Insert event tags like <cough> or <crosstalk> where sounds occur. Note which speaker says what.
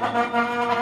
Speaker 1: you. <laughs>